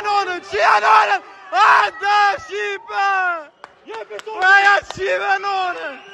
Cianone! da Ciba! Vai a Cianone!